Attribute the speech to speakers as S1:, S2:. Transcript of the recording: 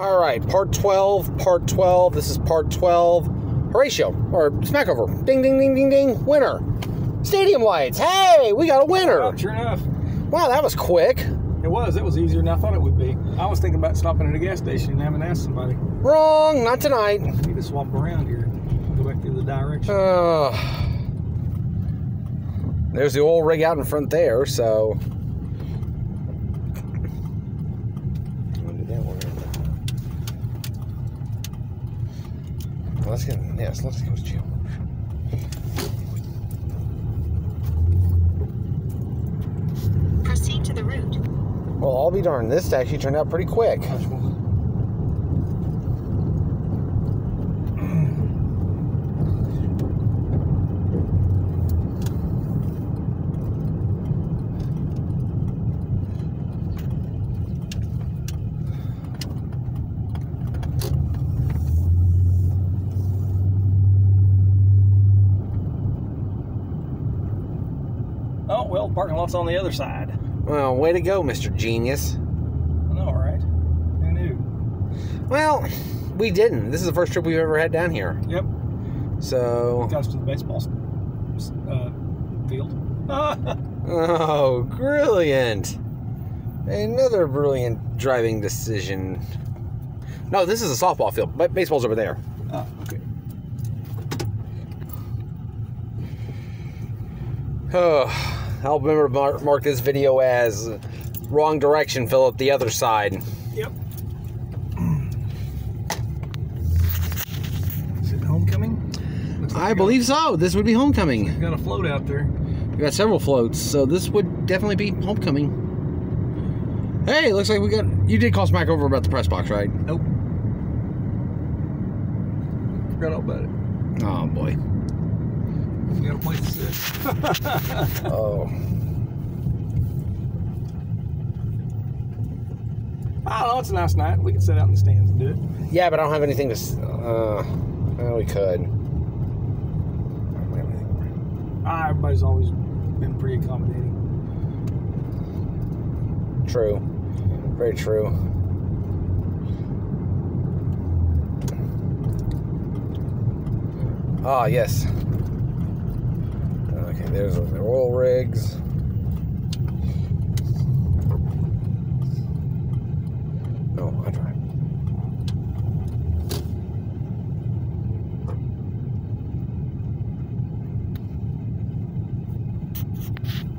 S1: All right, part 12, part 12. This is part 12. Horatio, or Smackover. Ding, ding, ding, ding, ding. Winner. Stadium lights. Hey, we got a winner.
S2: Oh, sure enough.
S1: Wow, that was quick.
S2: It was. It was easier than I thought it would be. I was thinking about stopping at a gas station and having asked somebody.
S1: Wrong, not tonight.
S2: I need to swap around here. Go back through the direction.
S1: Uh, there's the old rig out in front there, so. I'll do that one. Let's get, yes, let's go to jail.
S3: Proceed to the route.
S1: Well, I'll be darned, this actually turned out pretty quick.
S2: Oh, well, parking lot's on the other side.
S1: Well, way to go, Mr. Genius.
S2: I know, All right. Who knew?
S1: Well, we didn't. This is the first trip we've ever had down here.
S2: Yep.
S1: So,
S2: Got us to the baseball uh, field.
S1: oh, brilliant. Another brilliant driving decision. No, this is a softball field, but baseball's over there.
S2: oh, okay.
S1: Oh, I'll remember to mark, mark this video as wrong direction, Philip, the other side.
S2: Yep. Is it homecoming? Like
S1: I
S2: we
S1: believe so. This would be homecoming.
S2: Got, got a float out there.
S1: We got several floats, so this would definitely be homecoming. Hey, looks like we got. You did call Smackover about the press box, right?
S2: Nope. Forgot all about it.
S1: Oh boy.
S2: We got a place to sit.
S1: Oh.
S2: I don't know. It's a nice night. We can sit out in the stands and do it.
S1: Yeah, but I don't have anything to. Uh, well, we could.
S2: Ah, everybody's always been pretty accommodating.
S1: True. Very true. Ah, yes. There's the oil rigs. No, I drive. Thank